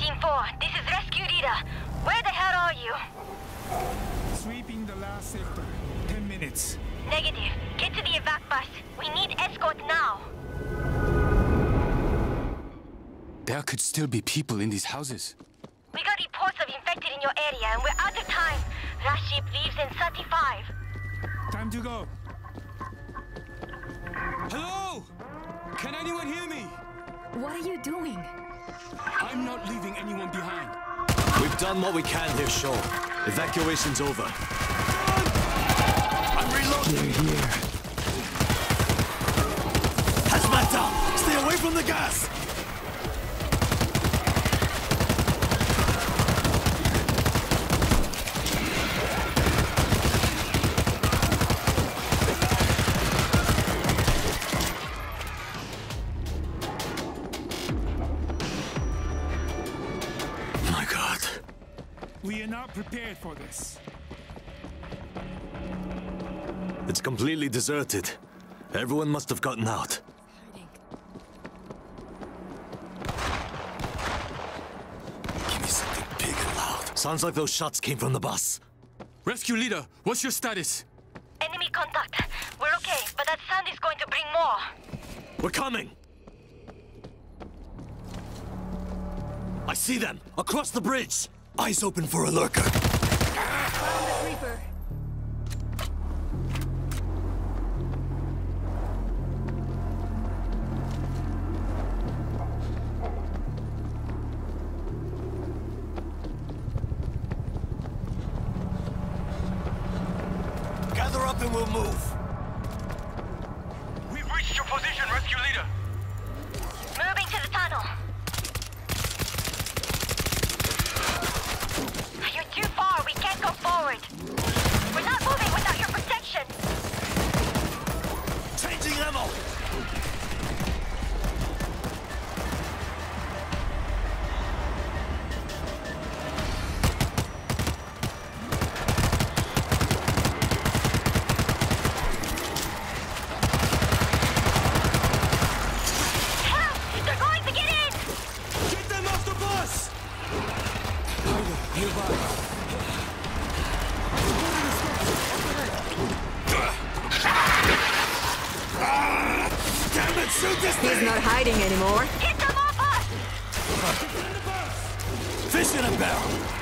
Team 4, this is Rescue Leader. Where the hell are you? Sweeping the last sector. Ten minutes. Negative. Get to the evac bus. We need escort now. There could still be people in these houses. We got reports of infected in your area and we're out of time. Last ship leaves in 35. Time to go. Hello? Can anyone hear me? What are you doing? I'm not leaving anyone behind. We've done what we can here, Shaw. Evacuation's over. I'm reloading. They're here. Hazmat down! Stay away from the gas! Deserted. Everyone must have gotten out. Give me something big and loud. Sounds like those shots came from the bus. Rescue leader, what's your status? Enemy contact. We're okay, but that sound is going to bring more. We're coming! I see them! Across the bridge! Eyes open for a lurker! Reaper. Gather hiding anymore. Get them off us! Fish in a barrel!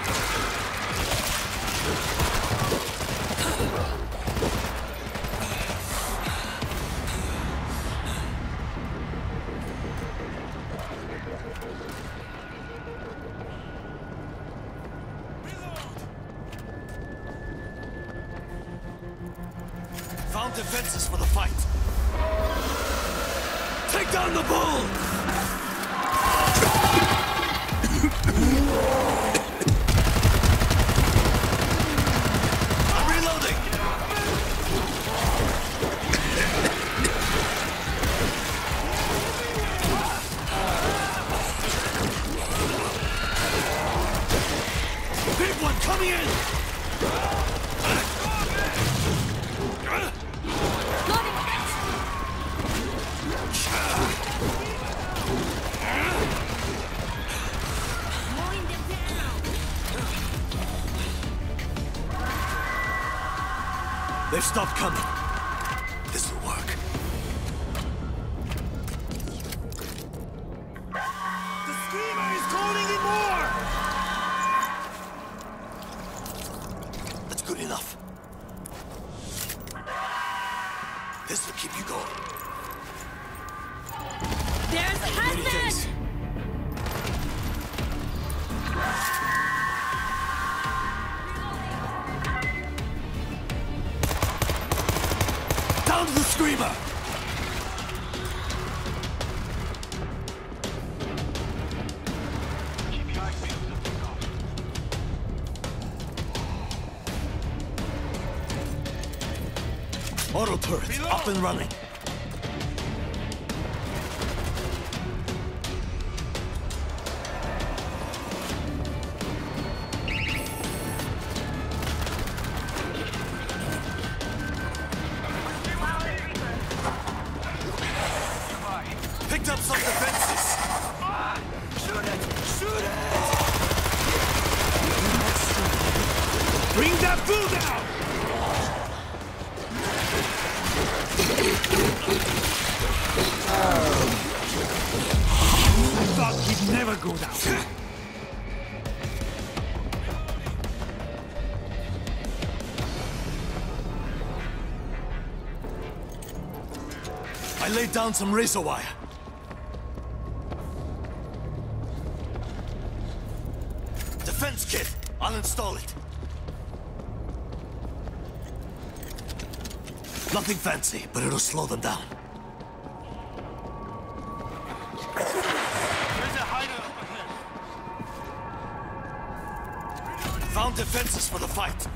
Good enough. This will keep you going. There's thanks. Down to the screamer! And running. I laid down some razor wire. Defense kit. I'll install it. Nothing fancy, but it'll slow them down. There's a hideout up ahead. Found defenses for the fight.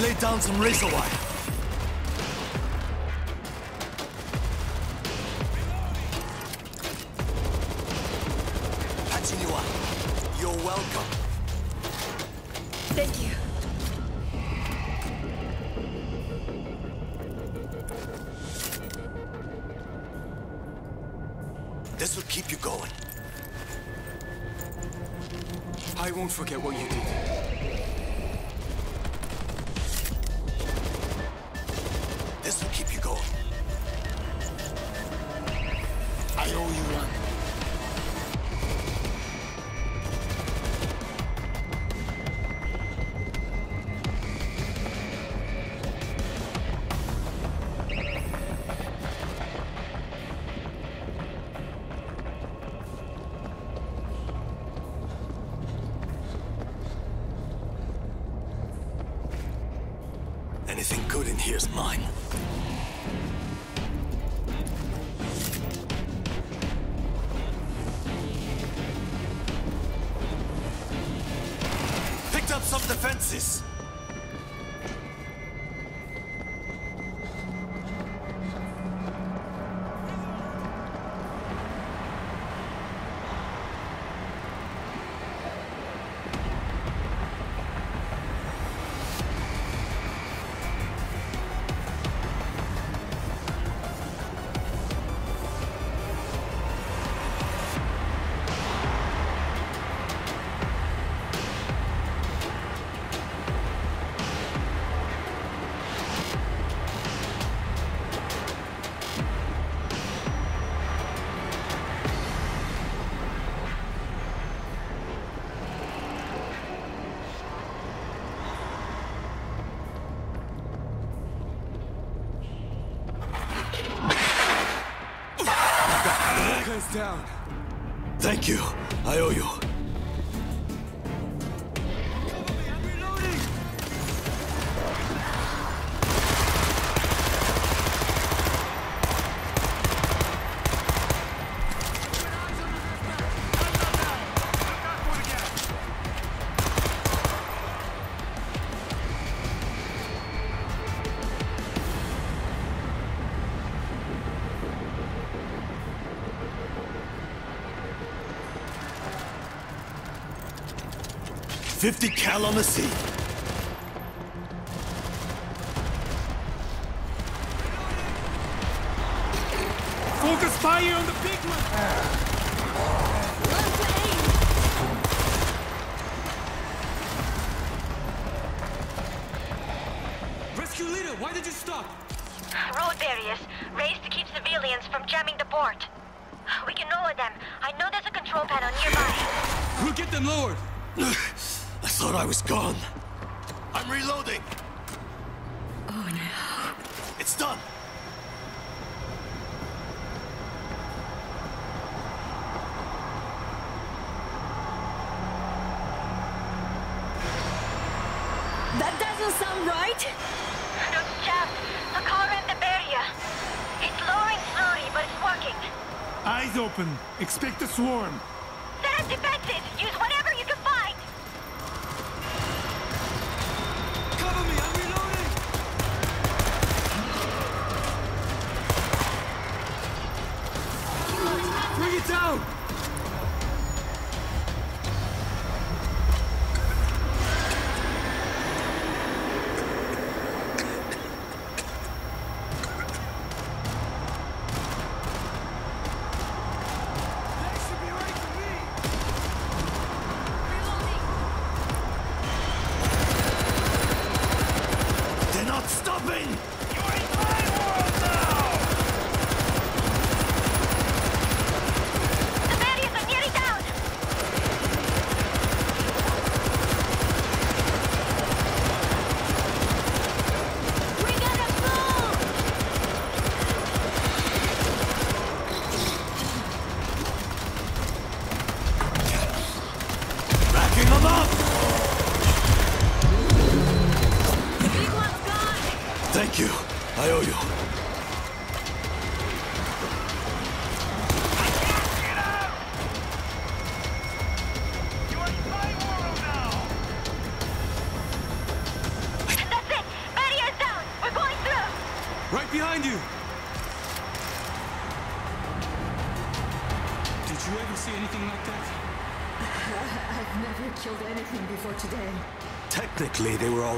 Laid down some razor wire. Patching you up. You're welcome. Thank you. This will keep you going. I won't forget what you did. Here's mine. あうよ。50 cal on the sea. Focus fire on the big one! Why did you stop? Road barriers, raised to keep civilians from jamming the port. We can lower them. I know there's a control panel nearby. We'll get them lowered. I thought I was gone. I'm reloading. Oh no. It's done. That doesn't sound right. Those chaps, the car and the barrier. It's lowering slowly, but it's working. Eyes open. Expect a swarm. Set up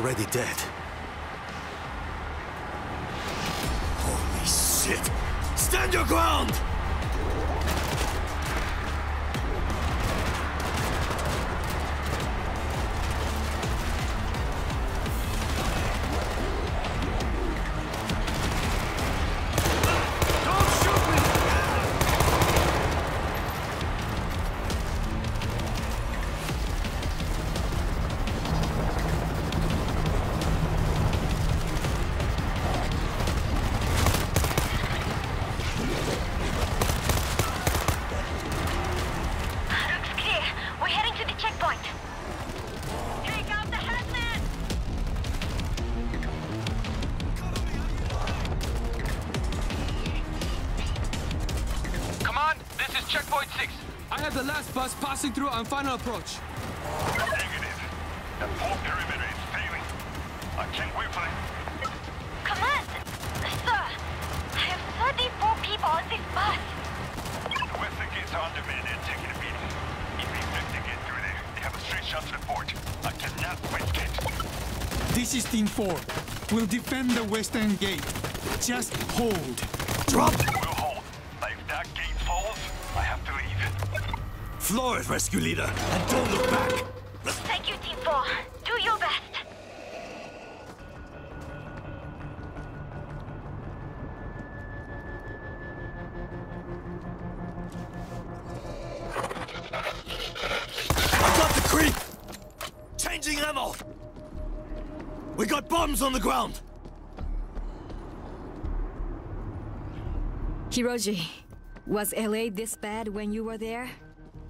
already dead. Passing through on final approach. Negative. The whole perimeter is failing. I can't wait for it. Command! Sir, I have 34 people on this bus. The western gates are undermanned and taking a beating. If we attempt to get through there, they have a straight shot to the port. I cannot risk it. This is Team 4. We'll defend the western gate. Just hold. Drop! Floor it, rescue leader, and don't look back! Thank you, Team 4. Do your best. I got the creep! Changing ammo! We got bombs on the ground! Hiroji, was LA this bad when you were there?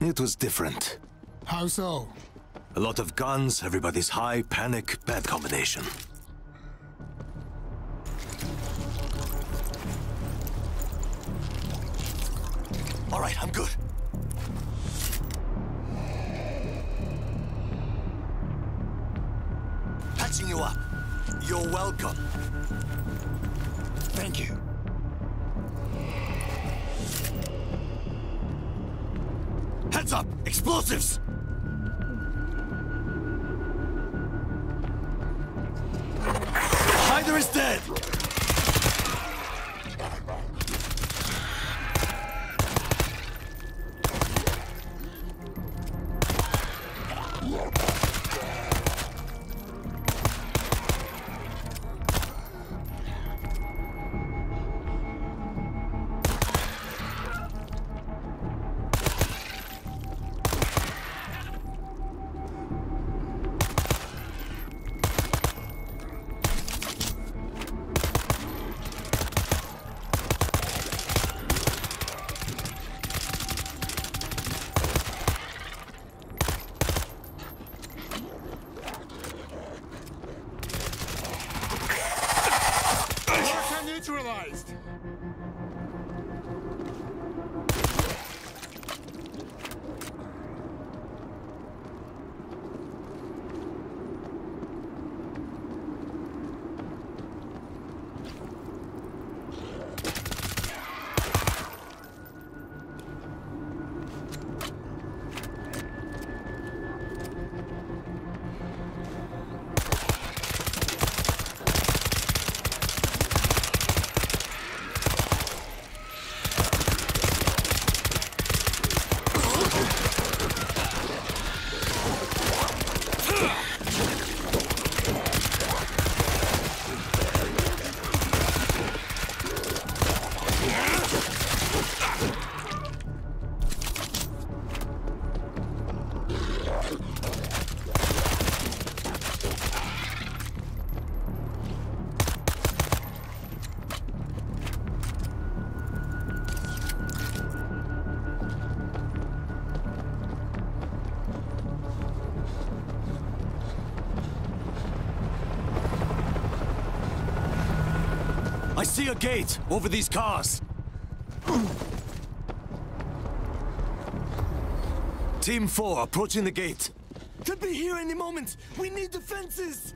It was different. How so? A lot of guns, everybody's high, panic, bad combination. Up! Explosives! I see a gate over these cars. Team 4 approaching the gate. Could be here any moment. We need defenses.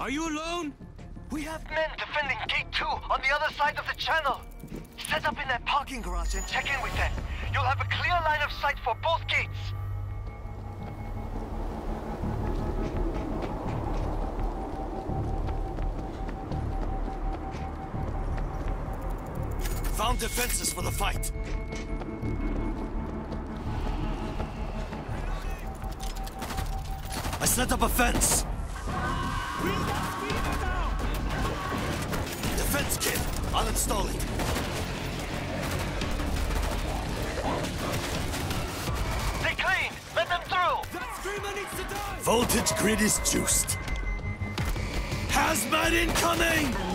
Are you alone? We have men defending Gate 2 on the other side of the channel. Set up in that parking garage and check in with them. You'll have a clear line of sight for both gates. Sound defenses for the fight. I set up a fence. Defense kit. I'll install it. They clean. Let them through. That screamer needs to die. Voltage grid is juiced. Hazmat incoming!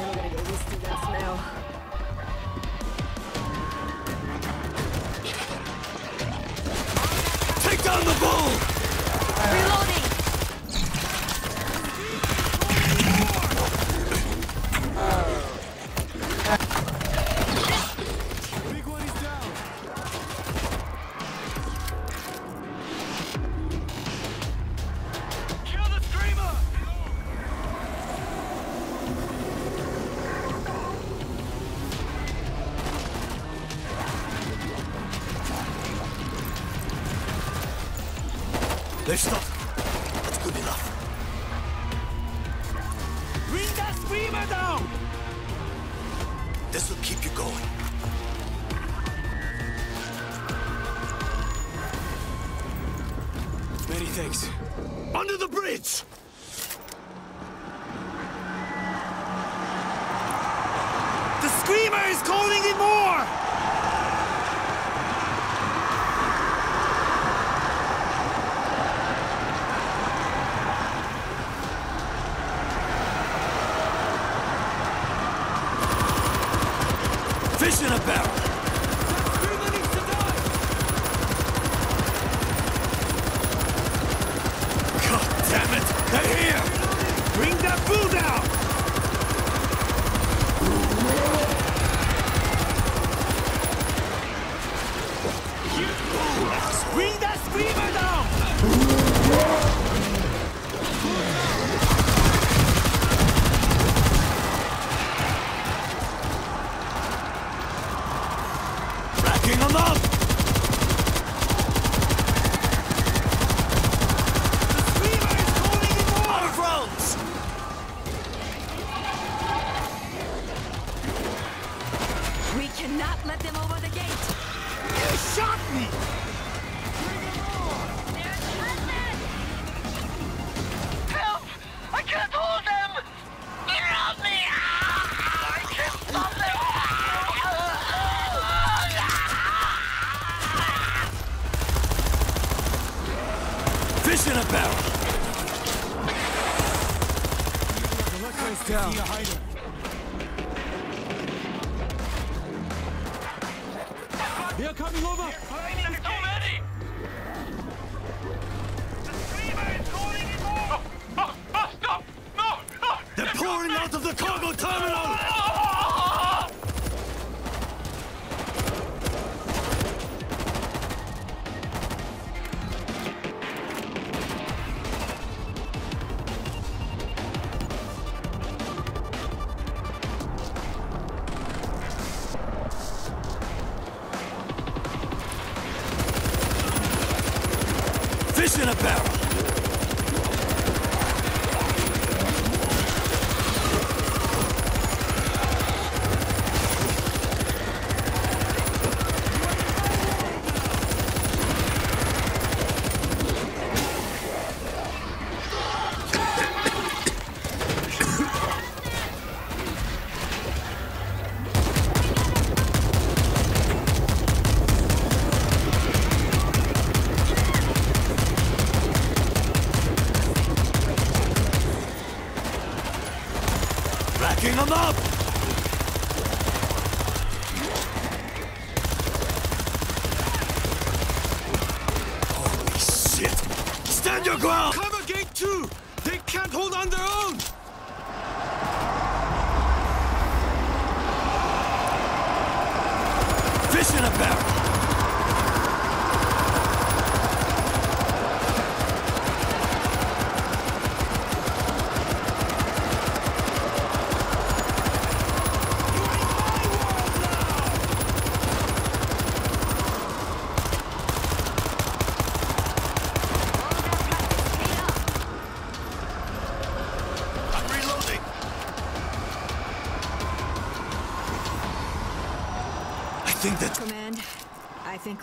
Under the bridge!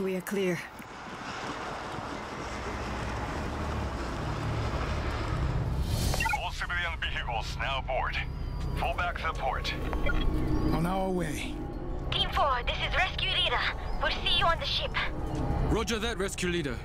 We are clear. All civilian vehicles now aboard. Fall back to the port. On our way. Team 4, this is Rescue Leader. We'll see you on the ship. Roger that, rescue leader.